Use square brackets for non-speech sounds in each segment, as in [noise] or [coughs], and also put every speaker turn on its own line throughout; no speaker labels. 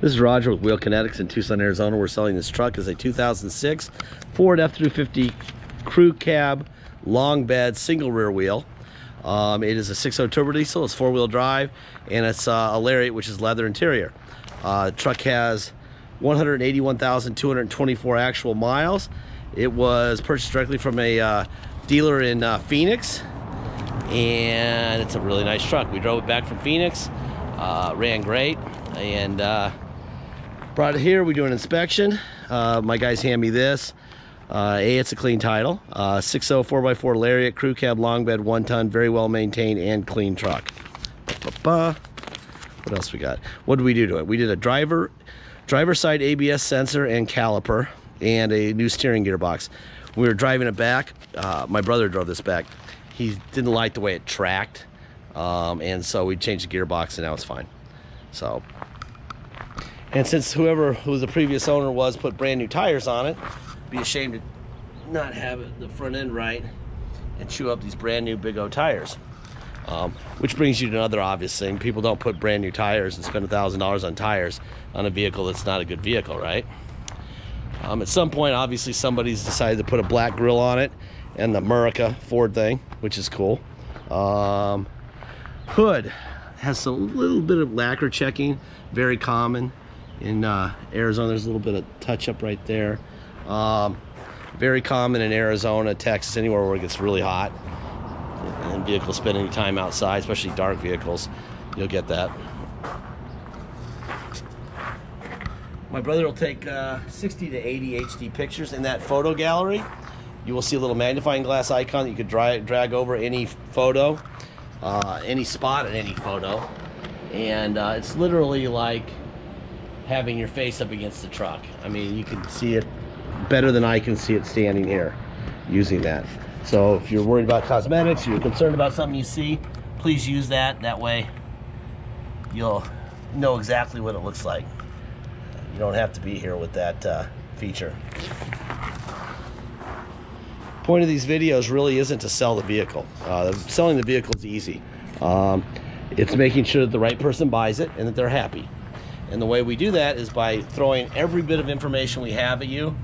This is Roger with Wheel Kinetics in Tucson, Arizona. We're selling this truck as a 2006 Ford F-350 crew cab, long bed, single rear wheel. Um, it is a 6.0 turbo diesel, it's four wheel drive, and it's uh, a Lariat, which is leather interior. Uh, truck has 181,224 actual miles. It was purchased directly from a uh, dealer in uh, Phoenix, and it's a really nice truck. We drove it back from Phoenix, uh, ran great, and uh, Brought it here, we do an inspection. Uh, my guys hand me this. Uh, a, it's a clean title. Uh, 6.0 4x4 Lariat, crew cab, long bed, one ton, very well maintained and clean truck. Ba -ba -ba. What else we got? What did we do to it? We did a driver, driver side ABS sensor and caliper and a new steering gearbox. We were driving it back. Uh, my brother drove this back. He didn't like the way it tracked. Um, and so we changed the gearbox and now it's fine. So and since whoever who the previous owner was put brand new tires on it, be ashamed to not have it, the front end right and chew up these brand new big O tires. Um, which brings you to another obvious thing. People don't put brand new tires and spend a $1,000 on tires on a vehicle that's not a good vehicle, right? Um, at some point, obviously, somebody's decided to put a black grill on it and the Murica Ford thing, which is cool. Um, hood has a little bit of lacquer checking, very common in uh, Arizona. There's a little bit of touch up right there. Um, very common in Arizona, Texas, anywhere where it gets really hot and vehicles spending time outside, especially dark vehicles. You'll get that. My brother will take uh, 60 to 80 HD pictures in that photo gallery. You will see a little magnifying glass icon that you could drag, drag over any photo, uh, any spot in any photo. And uh, it's literally like having your face up against the truck. I mean, you can see it better than I can see it standing here using that. So if you're worried about cosmetics, you're concerned about something you see, please use that. That way you'll know exactly what it looks like. You don't have to be here with that uh, feature. Point of these videos really isn't to sell the vehicle. Uh, selling the vehicle is easy. Um, it's making sure that the right person buys it and that they're happy. And the way we do that is by throwing every bit of information we have at you.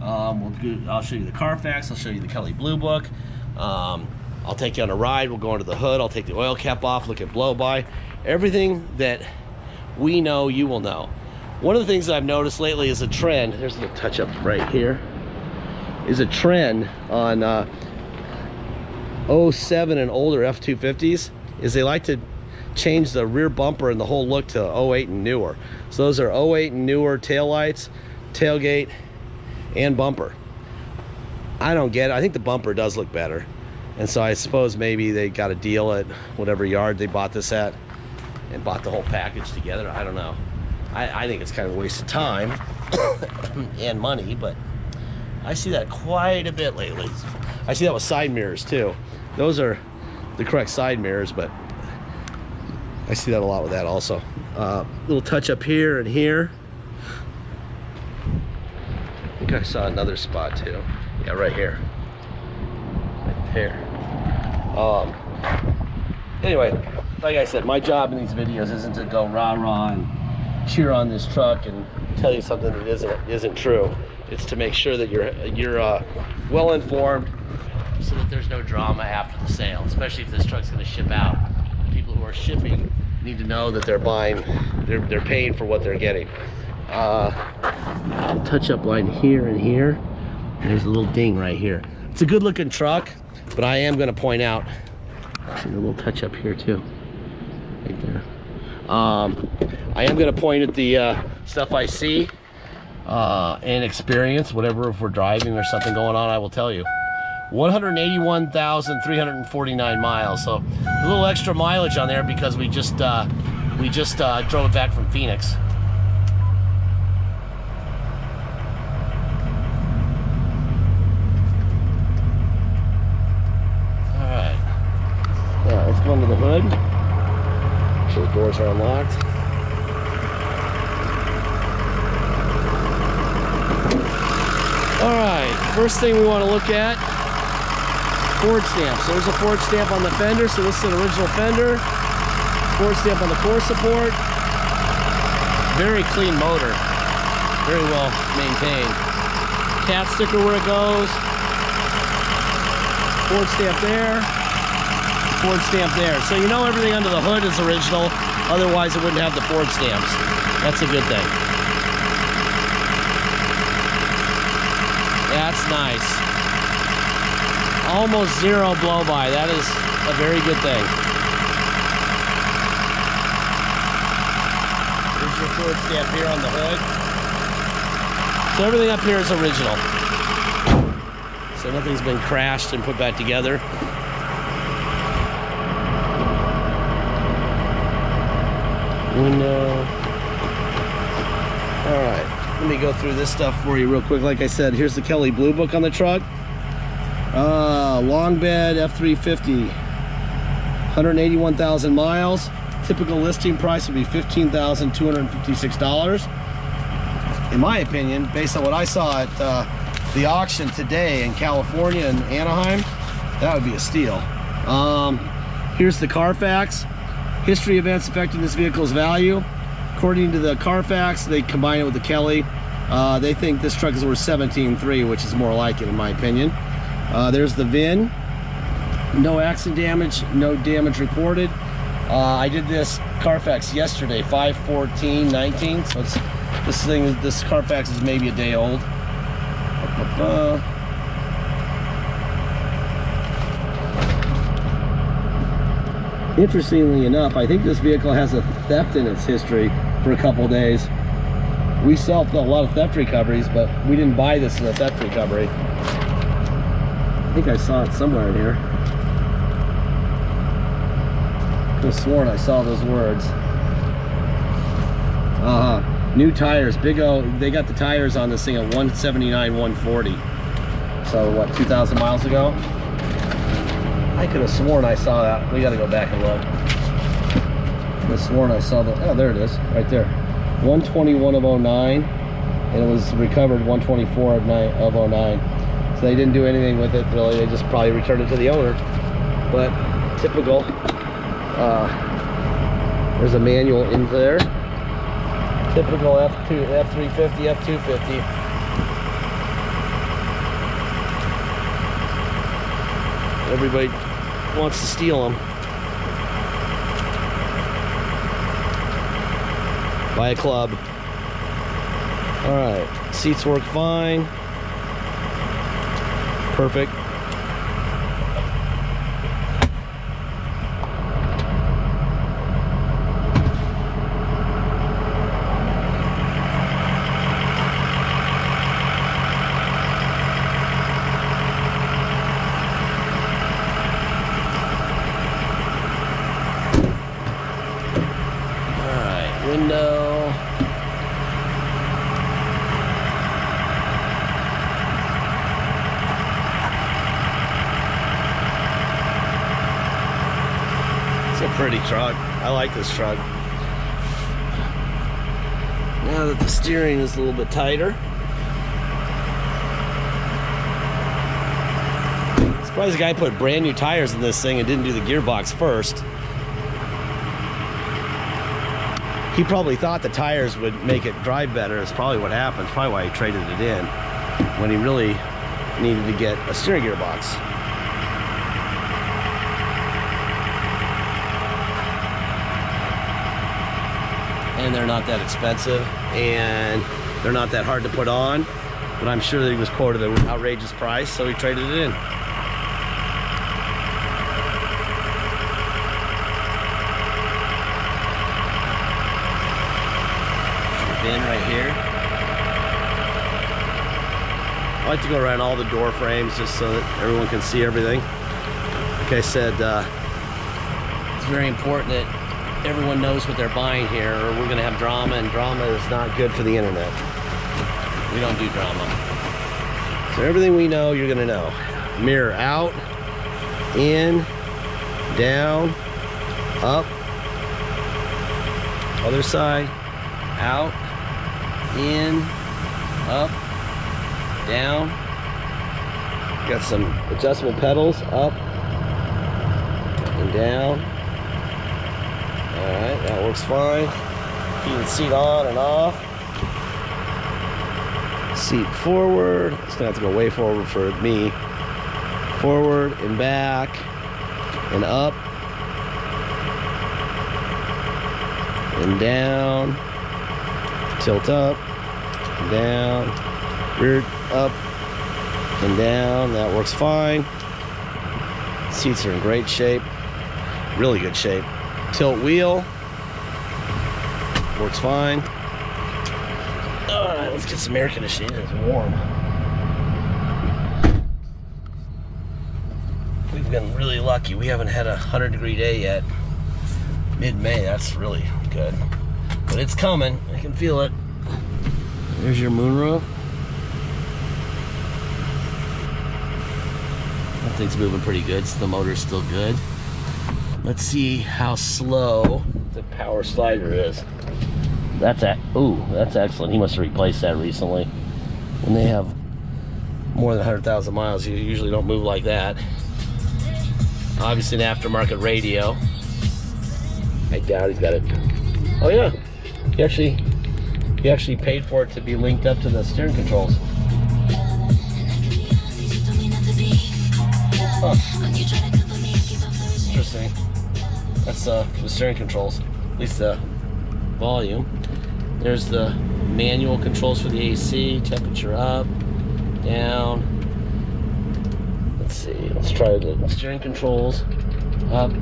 Um, we'll do, I'll show you the Carfax, I'll show you the Kelley Blue Book. Um, I'll take you on a ride, we'll go under the hood, I'll take the oil cap off, look at blow-by. Everything that we know, you will know. One of the things that I've noticed lately is a trend, there's a little touch up right here, is a trend on uh, 07 and older F-250s, is they like to changed the rear bumper and the whole look to 08 and newer. So those are 08 and newer tail lights, tailgate, and bumper. I don't get it. I think the bumper does look better. And so I suppose maybe they got a deal at whatever yard they bought this at and bought the whole package together. I don't know. I, I think it's kind of a waste of time [coughs] and money, but I see that quite a bit lately. I see that with side mirrors too. Those are the correct side mirrors, but I see that a lot with that also. Uh, little touch up here and here. I think I saw another spot too. Yeah, right here. Right there. Um, anyway, like I said, my job in these videos isn't to go rah-rah and cheer on this truck and tell you something that isn't isn't true. It's to make sure that you're you're uh, well informed so that there's no drama after the sale, especially if this truck's going to ship out. People who are shipping need to know that they're buying, they're, they're paying for what they're getting. Uh, touch-up line here and here. There's a little ding right here. It's a good looking truck, but I am gonna point out, see a little touch up here too, right there. Um, I am gonna point at the uh, stuff I see uh, and experience, whatever, if we're driving or something going on, I will tell you. 181,349 miles. So a little extra mileage on there because we just uh, we just uh, drove it back from Phoenix. All right. Yeah, let's go under the hood. Make sure the doors are unlocked. All right, first thing we want to look at Ford stamps. There's a Ford stamp on the fender, so this is an original fender. Ford stamp on the core support. Very clean motor. Very well maintained. Cat sticker where it goes. Ford stamp there. Ford stamp there. So you know everything under the hood is original. Otherwise it wouldn't have the Ford stamps. That's a good thing. That's nice. Almost zero blow by. That is a very good thing. There's your Ford stamp here on the hood. So everything up here is original. So nothing's been crashed and put back together. Window. All right, let me go through this stuff for you real quick. Like I said, here's the Kelley Blue Book on the truck. Uh, long bed F350, 181,000 miles. Typical listing price would be $15,256. In my opinion, based on what I saw at uh, the auction today in California and Anaheim, that would be a steal. Um, here's the Carfax. History events affecting this vehicle's value. According to the Carfax, they combine it with the Kelley. Uh, they think this truck is worth 17.3, which is more like it in my opinion. Uh, there's the VIN. No accident damage, no damage reported. Uh, I did this Carfax yesterday, 514.19. So it's this thing, this Carfax is maybe a day old. Interestingly enough, I think this vehicle has a theft in its history for a couple days. We sell a lot of theft recoveries, but we didn't buy this as a theft recovery. I think I saw it somewhere in here. Could have sworn I saw those words. Uh-huh. New tires, big O, they got the tires on this thing at 179, 140. So what, 2,000 miles ago? I could have sworn I saw that. We got to go back and look. I could have sworn I saw the, oh, there it is, right there. 121 of 09, and it was recovered 124 of, nine, of 09. So they didn't do anything with it, really. They just probably returned it to the owner. But typical. Uh, there's a manual in there. Typical F2, F350, F250. everybody wants to steal them. Buy a club. All right, seats work fine. Perfect. All right, window. It's a pretty truck. I like this truck. Now that the steering is a little bit tighter. Surprised the guy put brand new tires in this thing and didn't do the gearbox first. he probably thought the tires would make it drive better. Is probably what happened. It's probably why he traded it in when he really needed to get a steering gearbox. They're not that expensive, and they're not that hard to put on. But I'm sure that he was quoted an outrageous price, so he traded it in. VIN right here. I like to go around all the door frames just so that everyone can see everything. Like I said, uh, it's very important that everyone knows what they're buying here or we're gonna have drama and drama is not good for the internet. We don't do drama. So everything we know, you're gonna know. Mirror out, in, down, up, other side, out, in, up, down. Got some adjustable pedals, up and down. All right, that works fine. Heated seat on and off. Seat forward. It's gonna have to go way forward for me. Forward and back and up and down. Tilt up and down. Rear up and down. That works fine. Seats are in great shape. Really good shape. Tilt wheel. Works fine. Alright, let's get some air conditioning. It's warm. We've been really lucky. We haven't had a 100 degree day yet. Mid-May, that's really good. But it's coming. I can feel it. There's your moonroof. That thing's moving pretty good, so the motor's still good. Let's see how slow the power slider is. That's a ooh, that's excellent. He must have replaced that recently. When they have more than 100,000 miles, you usually don't move like that. Obviously an aftermarket radio. I doubt he's got it. Oh yeah, he actually he actually paid for it to be linked up to the steering controls. Huh. That's uh, the steering controls, at least the volume. There's the manual controls for the AC, temperature up, down. Let's see, let's try the steering controls. Up,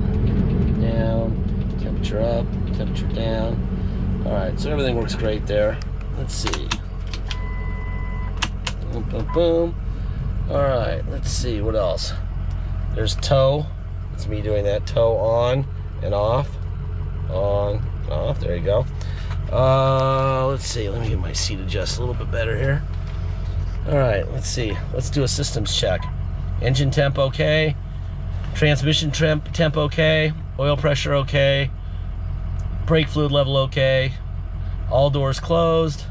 down, temperature up, temperature down. All right, so everything works great there. Let's see. Boom, boom, boom. All right, let's see, what else? There's tow. It's me doing that tow on and off. On, off, there you go. Uh, let's see, let me get my seat adjusted a little bit better here. All right, let's see. Let's do a systems check. Engine temp okay. Transmission temp, temp okay. Oil pressure okay. Brake fluid level okay. All doors closed.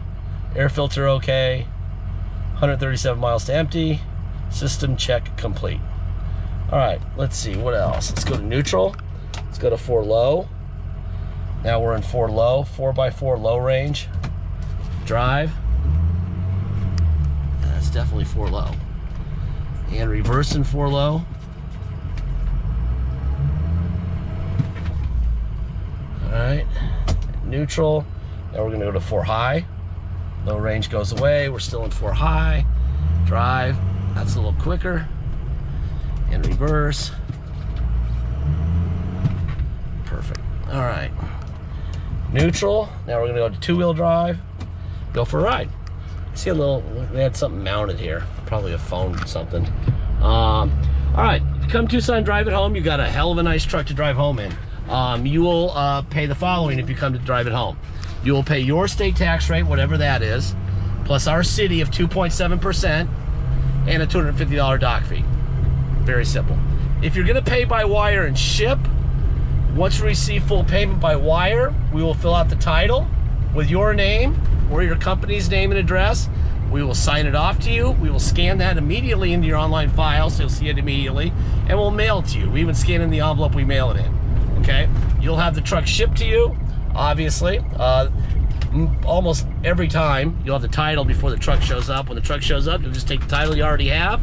Air filter okay. 137 miles to empty. System check complete. All right, let's see, what else? Let's go to neutral. Let's go to four low. Now we're in four low, four by four low range. Drive. That's definitely four low. And reverse in four low. All right, neutral. Now we're gonna go to four high. Low range goes away. We're still in four high. Drive. That's a little quicker. And reverse. Perfect. All right. Neutral. Now we're gonna go to two-wheel drive. Go for a ride. See a little. They had something mounted here. Probably a phone or something. Um, all right. Come Tucson, drive it home. You got a hell of a nice truck to drive home in. Um, you will uh, pay the following if you come to drive it home. You will pay your state tax rate, whatever that is, plus our city of 2.7% and a $250 doc fee. Very simple. If you're gonna pay by wire and ship, once we receive full payment by wire, we will fill out the title with your name or your company's name and address. We will sign it off to you. We will scan that immediately into your online file so you'll see it immediately, and we'll mail it to you. We even scan in the envelope, we mail it in. Okay? You'll have the truck shipped to you, obviously. Uh, almost every time you'll have the title before the truck shows up. When the truck shows up, you'll just take the title you already have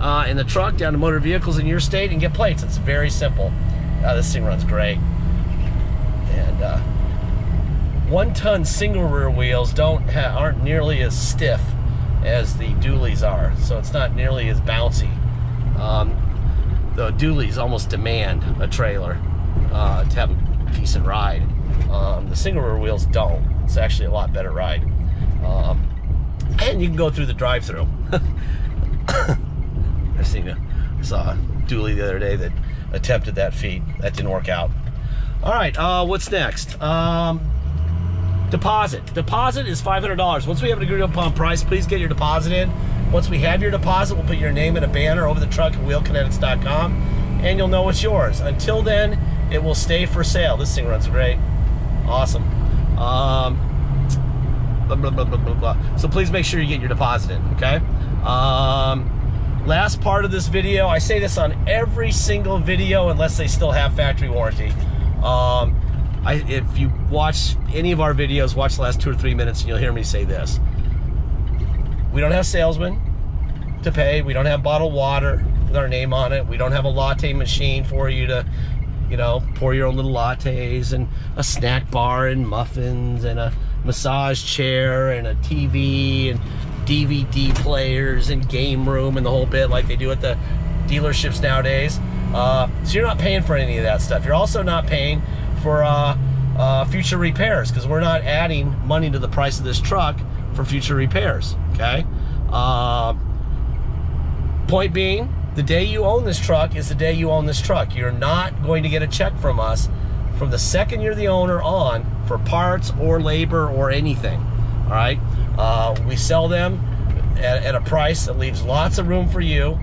uh, in the truck down to motor vehicles in your state and get plates. It's very simple. Uh, this thing runs great. And uh, one-ton single rear wheels don't aren't nearly as stiff as the dualies are, so it's not nearly as bouncy. Um, the dualies almost demand a trailer uh, to have a decent ride. Um, the single rear wheels don't. It's actually a lot better ride. Um, and you can go through the drive-through. [coughs] I seen saw a dually the other day that attempted that feat. That didn't work out. All right, uh, what's next? Um, deposit. Deposit is $500. Once we have an agreed upon price, please get your deposit in. Once we have your deposit, we'll put your name in a banner over the truck at wheelkinetics.com and you'll know it's yours. Until then, it will stay for sale. This thing runs great. Awesome. Um, blah, blah, blah, blah, blah, blah. So please make sure you get your deposit in, okay? Um, last part of this video, I say this on every single video unless they still have factory warranty. Um, I, if you watch any of our videos, watch the last two or three minutes, and you'll hear me say this. We don't have salesmen to pay. We don't have bottled water with our name on it. We don't have a latte machine for you to, you know, pour your own little lattes and a snack bar and muffins and a massage chair and a TV and DVD players and game room and the whole bit like they do at the dealerships nowadays. Uh, so you're not paying for any of that stuff. You're also not paying for uh, uh, future repairs because we're not adding money to the price of this truck for future repairs. Okay. Uh, point being, the day you own this truck is the day you own this truck. You're not going to get a check from us from the second you're the owner on for parts or labor or anything. All right. Uh, we sell them at, at, a price that leaves lots of room for you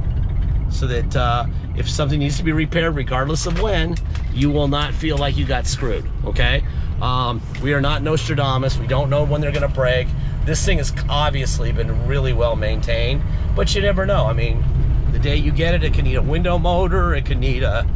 so that uh, if something needs to be repaired, regardless of when, you will not feel like you got screwed. Okay. Um, we are not Nostradamus. We don't know when they're going to break. This thing has obviously been really well maintained, but you never know. I mean, the day you get it, it can need a window motor, it can need a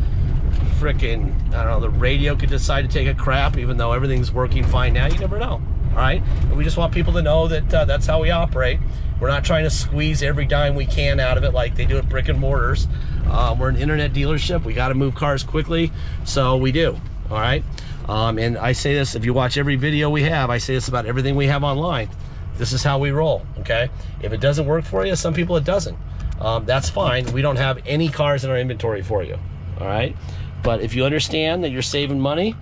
freaking, I don't know, the radio could decide to take a crap even though everything's working fine now. You never know. All right. And we just want people to know that uh, that's how we operate. We're not trying to squeeze every dime we can out of it like they do at brick and mortars. Um, we're an internet dealership. We got to move cars quickly, so we do. All right. Um, and I say this if you watch every video we have, I say this about everything we have online. This is how we roll. Okay. If it doesn't work for you, some people it doesn't. Um, that's fine. We don't have any cars in our inventory for you. All right. But if you understand that you're saving money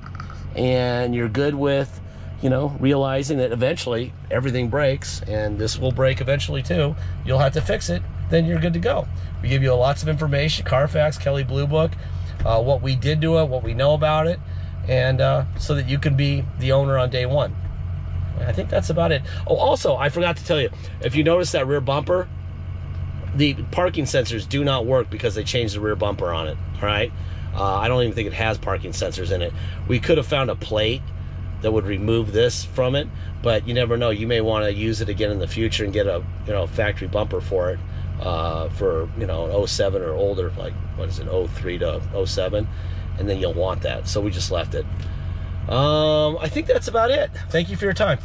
and you're good with, you know, realizing that eventually everything breaks and this will break eventually too, you'll have to fix it, then you're good to go. We give you lots of information Carfax, Kelley Blue Book, uh, what we did to it, what we know about it, and uh, so that you can be the owner on day one. I think that's about it. Oh, also, I forgot to tell you, if you notice that rear bumper, the parking sensors do not work because they changed the rear bumper on it. All right. Uh, I don't even think it has parking sensors in it. We could have found a plate that would remove this from it, but you never know. You may want to use it again in the future and get a you know factory bumper for it uh, for you know an 07 or older, like what is it 03 to 07, and then you'll want that. So we just left it. Um, I think that's about it. Thank you for your time.